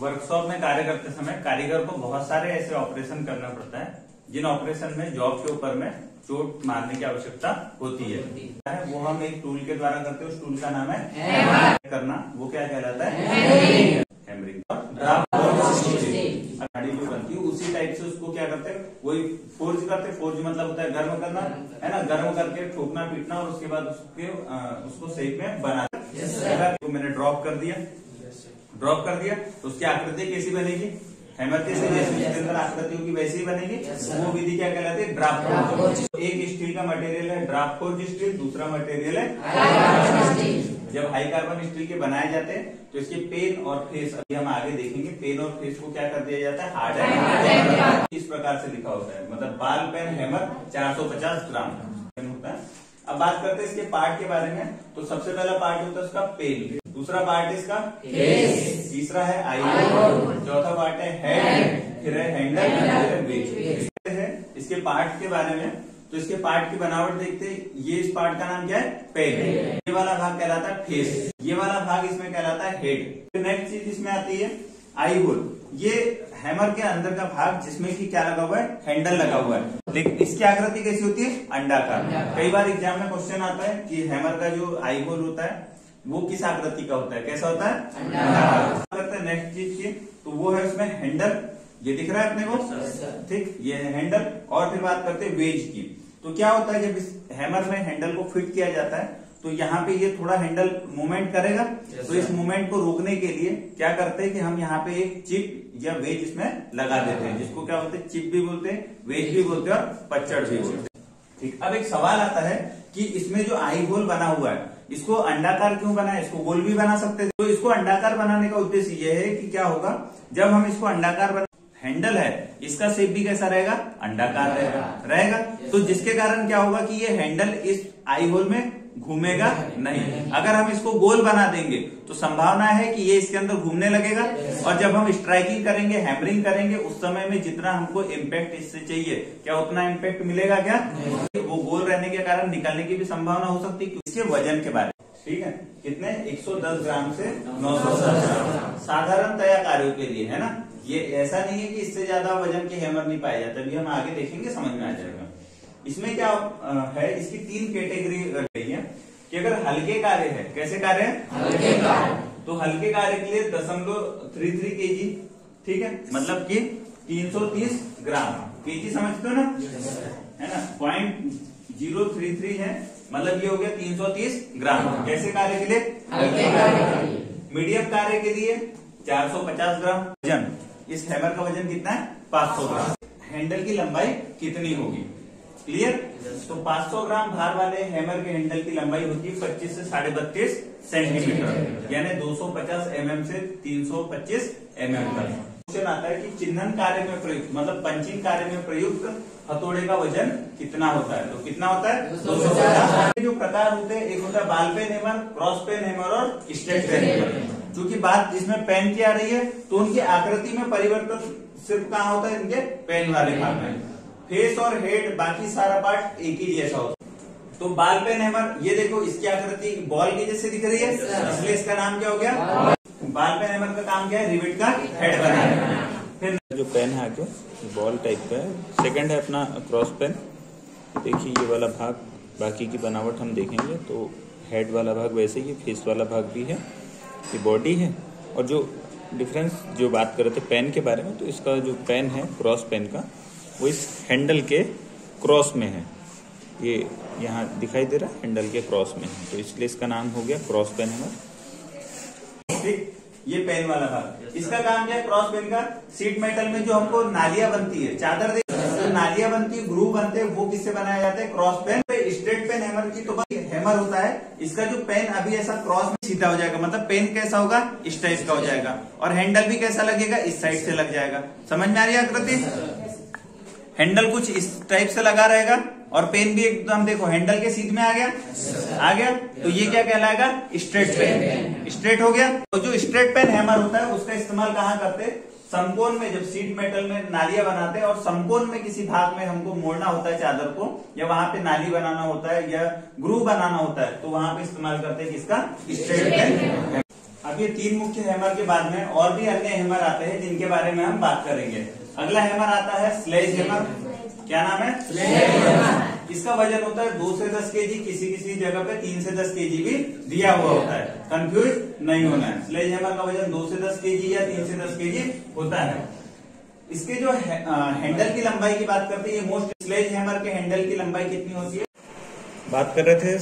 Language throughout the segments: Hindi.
वर्कशॉप में कार्य करते समय कारीगर को बहुत सारे ऐसे ऑपरेशन करना पड़ता है जिन ऑपरेशन में जॉब के ऊपर में चोट मारने की आवश्यकता होती है। वो हम एक टूल के द्वारा करते हैं उस टूल का नाम है करना वो क्या कहलाता है? हैमरिंग गाड़ी जो बनती है उसी टाइप से उसको क्या करते हैं? वही फोर्ज करते फोर्ज मतलब होता है गर्म करना है ना? गर्म करके ठोकना पीटना और उसके बाद उसके उसको शेप में बनाना तो मैंने ड्रॉप कर दिया। ड्रॉप कर दिया तो उसकी आकृति कैसी बनेगी? हेमर के से जैसे उसके अंदर आकृति होगी वैसे ही बनेगी। वो विधि क्या कहलाती है? ड्राफ्ट फोर्ज एक स्टील का मटेरियल है ड्राफ्ट फोर्ज स्टील दूसरा मटेरियल है। जब हाई कार्बन स्टील के बनाए जाते हैं तो इसके पेन और फेस अभी हम आगे देखेंगे पेन और फेस को क्या कर दिया जाता है? हार्ड एंड इस प्रकार से लिखा होता है। मतलब बाल पेन हैमर 450 ग्राम होता है अब बात करते हैं इसके पार्ट के बारे में। तो सबसे पहला पार्ट होता है उसका पेन। दूसरा पार्ट इसका? तीसरा है आई चौथा पार्ट है हेड फिर है हैंडल फिर है है इसके पार्ट के बारे में। तो इसके पार्ट की बनावट देखते हैं। ये इस पार्ट का नाम क्या है? पेन ये वाला भाग कहलाता है फेस ये वाला भाग इसमें कहलाता है हेड नेक्स्ट चीज़ इसमें आती है आई होल ये हैमर के अंदर का भाग जिसमें कि क्या लगा हुआ है? हैंडल लगा हुआ है। लेकिन इसकी आकृति कैसी होती है? अंडाकार। कई बार एग्ज़ाम में क्वेश्चन आता है कि हैमर का जो आई होल होता है वो किस आकृति का होता है? कैसा होता है? करते हैं नेक्स्ट चीज़ की तो वो है उसमें हैंडल ये दिख रहा है अपने को? ठीक ये है हैंडल और फिर बात करते हैं वेज की। तो क्या होता है जब इस हैमर में हैंडल को फिट किया जाता है तो यहाँ पे ये थोड़ा हैंडल मूवमेंट करेगा। तो इस मूवमेंट को रोकने के लिए क्या करते हैं कि हम यहाँ पे एक चिप या वेज इसमें लगा देते हैं जिसको क्या बोलते हैं? चिप भी बोलते हैं वेज भी बोलते हैं और पच्चड़ भी बोलते हैं। ठीक अब एक सवाल आता है कि इसमें जो आई होल बना हुआ है इसको अंडाकार क्यों बना है इसको गोल भी बना सकते थे तो इसको अंडाकार बनाने का उद्देश्य यह है कि क्या होगा? जब हम इसको अंडाकार बना हैंडल है इसका शेप भी कैसा रहेगा? अंडाकार रहेगा। रहेगा। तो जिसके कारण क्या होगा कि ये हैंडल इस आई होल में घूमेगा? नहीं। अगर हम इसको गोल बना देंगे तो संभावना है कि ये इसके अंदर घूमने लगेगा। और जब हम स्ट्राइकिंग करेंगे हैमरिंग करेंगे उस समय में जितना हमको इम्पैक्ट इससे चाहिए क्या उतना इम्पैक्ट मिलेगा क्या? वो गोल रहने के कारण निकलने की भी संभावना हो सकती है इसके वज़न के बारे में। ठीक है? कितने? 110 ग्राम से 910 ग्राम। साधारणतया कार्यों के लिए है ना? ये ऐसा नहीं है कि इससे ज़्यादा वज़न के हैमर नहीं पाए जाते। अभी हम आगे देखेंगे समझ में आ जाएगा। इसमें क्या है? इसकी तीन कैटेगरी रही है कि अगर हल्के कार्य है कैसे कार्य है? हल्के कार्य। तो हल्के कार्य के लिए दशमलव थ्री थ्री के जी ठीक है? मतलब कि 330 ग्राम। के जी समझते हो ना? है ना? पॉइंट ज़ीरो थ्री थ्री है मतलब ये हो गया 330 ग्राम। कैसे कार्य के लिए? हल्के कार्य के लिए। मीडियम कार्य के लिए 450 ग्राम। वज़न इस हैमर का वज़न कितना है? 500 ग्राम। हैंडल की लंबाई कितनी होगी? क्लियर तो 500 ग्राम भार वाले हैमर के हैंडल की लंबाई होती है 25 से साढ़े बत्तीस सेंटीमीटर यानी 250 एमएम से 325 एमएम तक। क्वेश्चन आता है कि चिन्हन कार्य में प्रयुक्त मतलब पंचिंग कार्य में प्रयुक्त हथौड़े का वज़न कितना होता है? तो कितना होता है? 250 जो प्रकार होते हैं एक होता है ball peen hammer cross peen hammer और स्ट्रेट पेन हैमर चूँकि बात जिसमें पेन की आ रही है तो उनकी आकृति में परिवर्तन सिर्फ़ कहाँ होता है? इनके पेन वाले भाग में। फेस और हेड बाकी सारा पार्ट एक ही जैसा होता है। तो बाल पेन हैमर ये देखो इसकी आकृति बॉल की जैसे दिख रही है इसलिए इसका नाम क्या हो गया? बाल। पेन हैमर का काम क्या है? रिविट का हेड बनाना फिर जो पेन है आगे बॉल टाइप का है। सेकंड है अपना क्रॉस पेन देखिए ये वाला भाग बाकी की बनावट हम देखेंगे। तो हेड वाला भाग वैसे ही फेस वाला भाग भी है। ये बॉडी है। और जो डिफरेंस जो बात कर रहे थे पेन के बारे में तो इसका जो पेन है क्रॉस पेन का वो इस हैंडल के क्रॉस में है। ये यहाँ दिखाई दे रहा है, हैंडल के क्रॉस में है। तो इसलिए इसका नाम हो गया क्रॉस पेन हमारा ये पेन वाला भाग इसका काम क्या है? क्रॉस पेन का सीट मेटल में जो हमको नालियाँ बनती है, चादर दे जो नालियाँ बनती है ग्रूव बनते हैं, वो किससे बनाया जाता है? Cross peen. पे स्ट्रेट पेन हैमर की तो हैमर होता है। इसका जो पेन अभी ऐसा क्रॉस में सीधा हो जाएगा। मतलब पेन कैसा होगा? इस टाइप का हो जाएगा। और हैंडल भी कैसा लगेगा? इस साइड से लग जाएगा। समझ में आ रही है आकृति? हैंडल कुछ इस टाइप से लगा रहेगा और पेन भी एकदम देखो, हैंडल के सीध में आ गया। आ गया। तो ये क्या कहलाएगा? Straight pen. स्ट्रेट हो गया। तो जो स्ट्रेट पेन हैमर होता है, उसका इस्तेमाल कहाँ करते समकोण में, जब सीट मेटल में नालियाँ बनाते हैं और समकोण में किसी भाग में हमको मोड़ना होता है चादर को, या वहाँ पे नाली बनाना होता है, या ग्रू बनाना होता है तो वहाँ पे इस्तेमाल करते हैं किसका? Straight peen. अब ये तीन मुख्य हैमर के बाद में और भी अन्य हैमर आते हैं, जिनके बारे में हम बात करेंगे। अगला हैमर आता है स्लेज हैमर। क्या नाम है? इसका वज़न होता है दो से दस केजी किसी किसी जगह पे तीन से दस केजी भी दिया हुआ होता है। कंफ्यूज नहीं होना है। स्लेज हैमर का वज़न दो से दस केजी या तीन से दस केजी होता है। इसके जो है, आ, हैंडल की लंबाई की बात करते हैं मोस्ट स्लेज हैमर के हैंडल की लंबाई कितनी होती है? बात कर रहे थे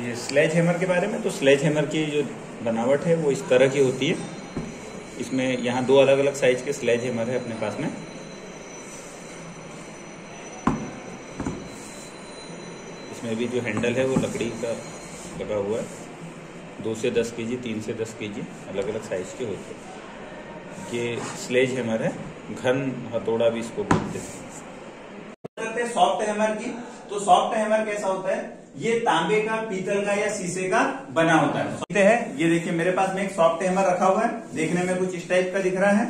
ये स्लेज हैमर के बारे में तो स्लेज हैमर की जो बनावट है वो इस तरह की होती है। इसमें यहाँ दो अलग अलग साइज़ के स्लेज हैमर है अपने पास में। इसमें भी जो हैंडल है वो लकड़ी का लगा हुआ है। दो से दस के जी तीन से दस के जी अलग अलग साइज़ के होते हैं। ये स्लेज हैमर है घन हथौड़ा भी इसको बोलते हैं। सॉफ्ट हैमर की। तो सॉफ्ट हैमर कैसा होता है? ये तांबे का, पीतल का या शीशे का बना होता है। देखते ये देखिए मेरे पास में एक सॉफ्ट हैमर रखा हुआ है। देखने में कुछ इस टाइप का दिख रहा है।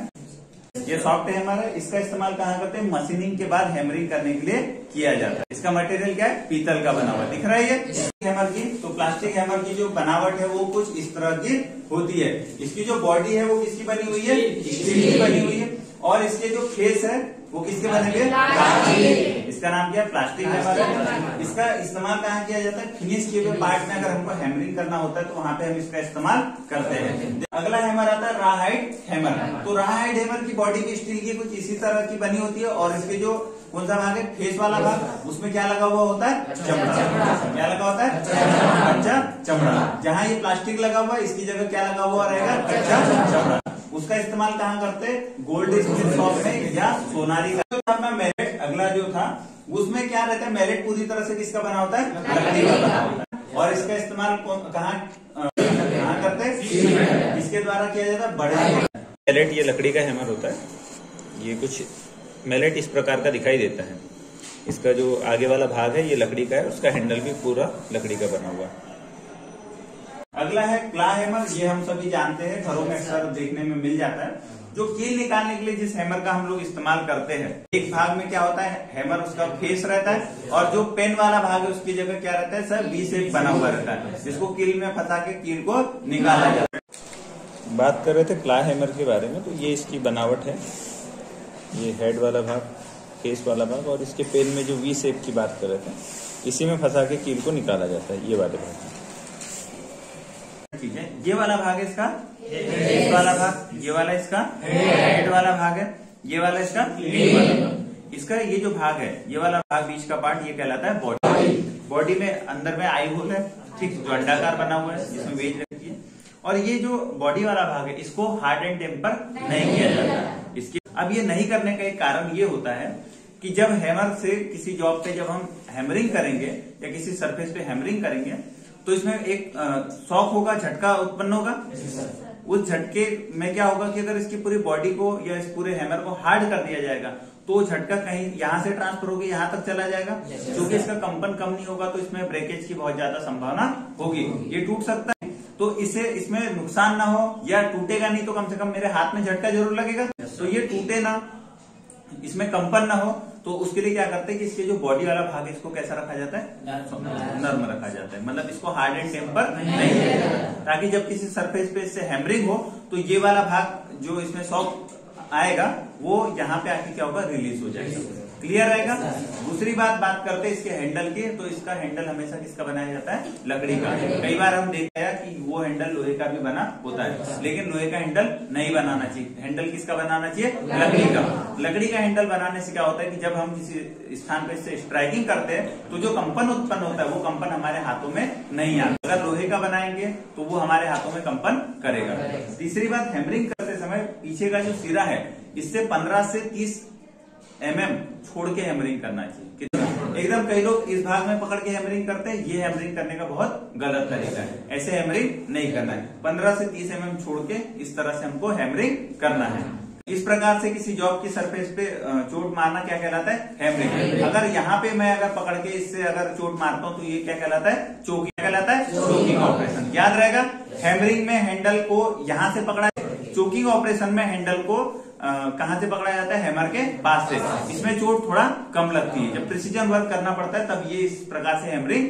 ये सॉफ्ट हैमर है इसका इस्तेमाल कहाँ करते हैं? मशीनिंग के बाद हैमरिंग करने के लिए किया जाता है। इसका मटेरियल क्या है? पीतल का बना हुआ। दिख रहा है ये? हैमर की। तो प्लास्टिक हैमर की जो बनावट है वो कुछ इस तरह की होती है। इसकी जो बॉडी है वो किसकी बनी हुई है? स्टील की। बनी हुई है। और इसके जो फेस है वो किसके बनेंगे इसका नाम क्या? प्लास्टिक। हैमर है इसका इस्तेमाल कहाँ किया जाता है? फिनिश किए हुए पार्ट में अगर हमको हैमरिंग करना होता है तो वहाँ पे हम इसका इस्तेमाल करते हैं। अगला हैमर आता है राहाइड हैमर। तो राहाइड हैमर की बॉडी की स्टील की कुछ इसी तरह की बनी होती है और इसके जो कौन सा भाग है? फेस वाला भाग। उसमें क्या लगा हुआ होता है? चमड़ा। क्या लगा होता है? कच्चा चमड़ा। जहाँ ये प्लास्टिक लगा हुआ है इसकी जगह क्या लगा हुआ रहेगा? कच्चा चमड़ा। उसका इस्तेमाल कहाँ करते? गोल्ड स्मिथ शॉप में या सोनारी का। मेलेट अगला जो था उसमें क्या रहता है? मेलेट पूरी तरह से किसका बना होता है? लकड़ी का। बना होता है और इसका इस्तेमाल कहाँ कहाँ करते? हैं इसके द्वारा किया जाता है बड़े मैलेट ये लकड़ी का हैमर होता है। ये कुछ मैलेट इस प्रकार का दिखाई देता है। इसका जो आगे वाला भाग है ये लकड़ी का है उसका हैंडल भी पूरा लकड़ी का बना हुआ है। अगला है क्ला हैमर ये हम सभी जानते हैं घरों में अक्सर देखने में मिल जाता है। जो कील निकालने के लिए जिस हैमर का हम लोग इस्तेमाल करते हैं एक भाग में क्या होता है हैमर उसका फेस रहता है और जो पेन वाला भाग है उसकी जगह क्या रहता है सर बी शेप बना हुआ रहता है। जिसको कील में फंसा के कील को निकाला जाता है। बात कर रहे थे क्ला हैमर के बारे में तो ये इसकी बनावट है। ये हेड वाला भाग फेस वाला भाग और इसके पेन में जो वी शेप की बात कर रहे थे इसी में फंसा के कील को निकाला जाता है ये वाले भाग है ये वाला भाग है इसका? इस वाला भाग। ये वाला इसका? हेड वाला भाग है। ये वाला इसका? इसका ये जो भाग है, ये वाला भाग बीच का पार्ट ये कहलाता है बॉडी बॉडी में अंदर में आई होल है, ठीक, जो अंडाकार बना हुआ है, जिसमें वेज रहती है। और ये जो बॉडी वाला भाग है, इसको हार्ड एंड टेम्पर नहीं किया जाता। इसकी अब ये नहीं करने का एक कारण ये होता है कि जब हैमर से किसी जॉब पे जब हम हैमरिंग करेंगे, या किसी सरफेस पे हैमरिंग करेंगे तो इसमें एक शॉक होगा झटका उत्पन्न होगा? उस झटके में क्या होगा कि अगर इसकी पूरी बॉडी को या इस पूरे हैमर को हार्ड कर दिया जाएगा तो झटका कहीं यहाँ से ट्रांसफ़र होगी यहाँ तक चला जाएगा? क्योंकि इसका कंपन कम नहीं होगा तो इसमें ब्रेकेज की बहुत ज़्यादा संभावना होगी। ये टूट सकता है। तो इसे इसमें नुकसान ना हो या टूटेगा नहीं तो कम से कम मेरे हाथ में झटका ज़रूर लगेगा। तो ये टूटे ना इसमें कंपन ना हो तो उसके लिए क्या करते हैं कि इसके जो बॉडी वाला भाग है इसको कैसा रखा जाता है? नर्म रखा जाता है। मतलब इसको हार्ड एंड टेम्पर नहीं किया जाता। ताकि जब किसी सरफेस पे इससे हैमरिंग हो तो ये वाला भाग जो इसमें सॉफ्ट आएगा वो यहाँ पे आके क्या होगा? रिलीज़ हो जाएगा। क्लियर रहेगा? दूसरी बात बात करते हैं इसके हैंडल की। तो इसका हैंडल हमेशा किसका बनाया जाता है? लकड़ी का। कई बार हम देखते हैं कि वो हैंडल लोहे का भी बना होता है। लेकिन लोहे का हैंडल नहीं बनाना चाहिए। हैंडल किसका बनाना चाहिए? लकड़ी का। लकड़ी का हैंडल बनाने से क्या होता है कि जब हम किसी स्थान पे इससे स्ट्राइकिंग करते हैं तो जो कंपन उत्पन्न होता है वो कंपन हमारे हाथों में नहीं आता। अगर लोहे का बनाएँगे तो वो हमारे हाथों में कंपन करेगा। तीसरी बात हैमरिंग करते समय पीछे का जो सिरा है इससे 15 से 30 एम mm छोड़ के हैमरिंग करना चाहिए। एकदम कई लोग इस भाग में पकड़ के हैमरिंग करते हैं ये हैमरिंग करने का बहुत गलत तरीका है। ऐसे हैमरिंग नहीं करना है। 15 से 30 एम mm छोड़ के इस तरह से हमको हैमरिंग करना है। इस प्रकार से किसी जॉब की सरफेस पे चोट मारना क्या कहलाता है? हैमरिंग अगर यहाँ पे मैं अगर पकड़ के इससे अगर चोट मारता हूँ तो ये क्या कहलाता है? चोकिंग क्या कहलाता है? चोकिंग ऑपरेशन याद रहेगा हैमरिंग में हैंडल को यहाँ से पकड़ा चोकिंग ऑपरेशन में हैंडल को कहा से पकड़ा जाता है? हैमर के पास से। इसमें चोट थोड़ा कम लगती है। जब प्रिसीजन वर्क करना पड़ता है तब ये इस प्रकार से हैमरिंग